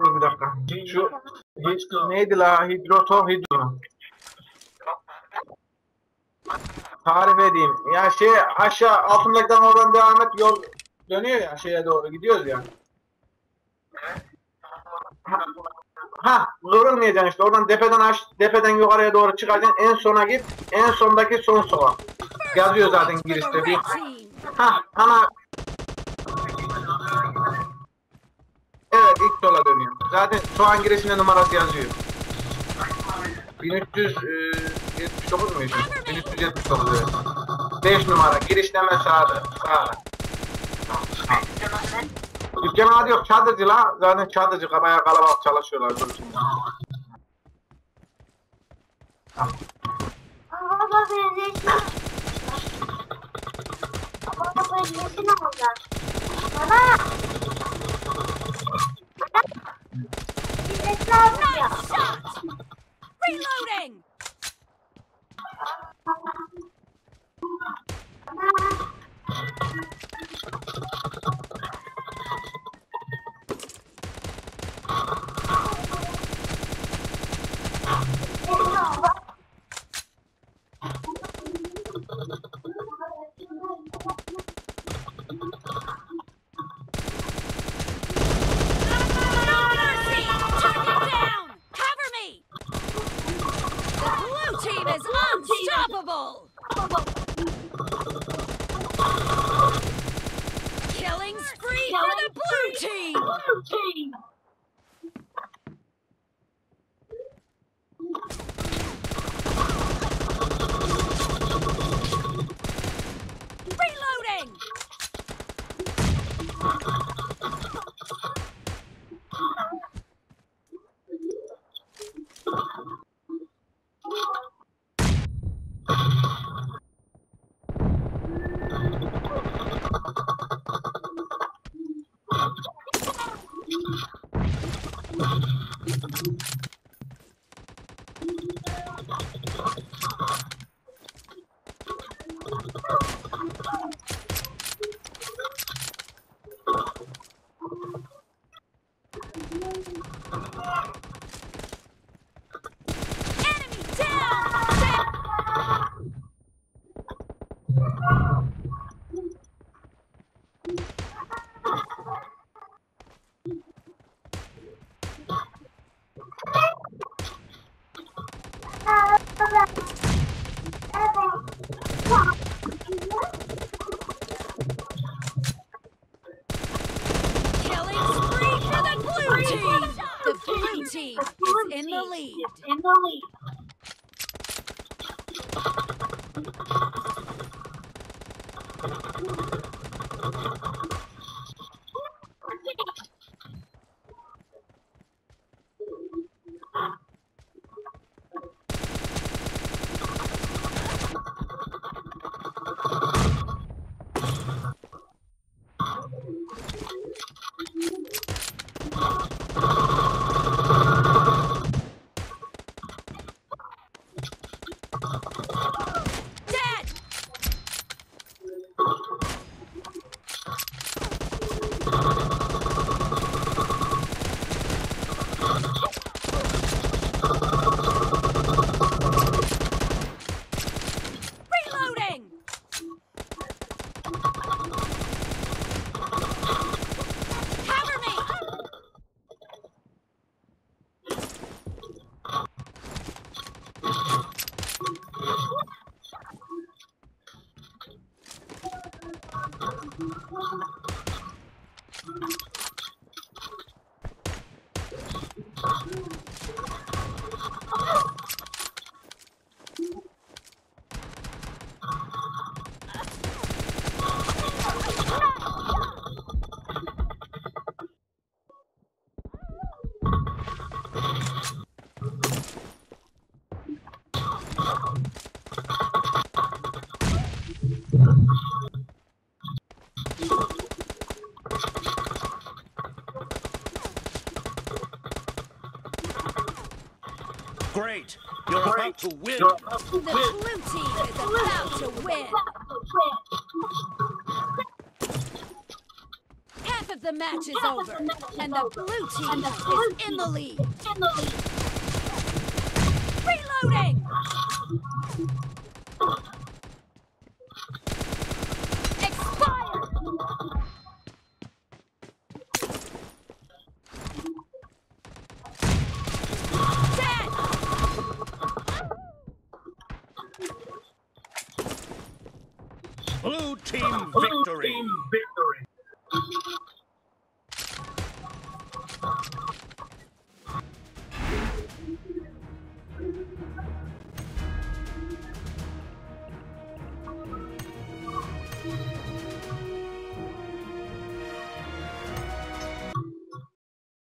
Bir dakika. Şu neydi la? Hidroto hidro. Tarif edeyim. Ya şey aşağı altındakiden oradan devam et yol dönüyor ya şeye doğru gidiyoruz ya. Ha, kıvrılmayacaksın işte. Oradan tepeden aş, tepeden yukarıya doğru çıkacaksın. En sona git. En sondaki son sola. Yazıyor zaten girişte bir. Ha, ana. İlk sola dönüyor. Zaten soğan girişinde numarası yazıyor. 1379 muydu? 1379 evet. 5 numara giriş hemen sağda. Sağda. Dükkan adı yok çadırcı la. Zaten çadırcı bayağı kalabalık çalışıyorlar. Dur şimdi. Baba benzesin. Baba benzesin olacak. Baba. Thank you. king. Reloading! Enemy down. Killing spree for the blue team. The lead. It's in the lead. It's in the lead. Great. You're about to win. The blue team is about to win. Have of the match is over, and the blue team is in the lead. Reloading! Blue team victory. Blue team victory.